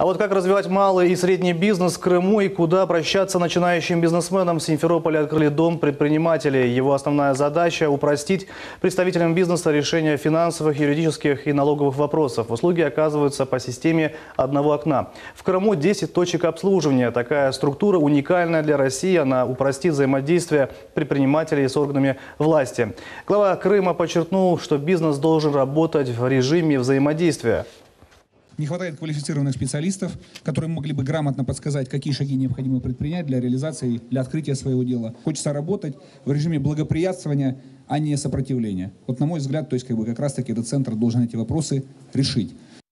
А вот как развивать малый и средний бизнес в Крыму и куда обращаться начинающим бизнесменам, в Симферополе открыли дом предпринимателей. Его основная задача – упростить представителям бизнеса решение финансовых, юридических и налоговых вопросов. Услуги оказываются по системе одного окна. В Крыму 10 точек обслуживания. Такая структура уникальная для России. Она упростит взаимодействие предпринимателей с органами власти. Глава Крыма подчеркнул, что бизнес должен работать в режиме взаимодействия. Не хватает квалифицированных специалистов, которые могли бы грамотно подсказать, какие шаги необходимо предпринять для реализации, для открытия своего дела. Хочется работать в режиме благоприятствования, а не сопротивления. Вот на мой взгляд, то есть как, бы, как раз таки этот центр должен эти вопросы решить.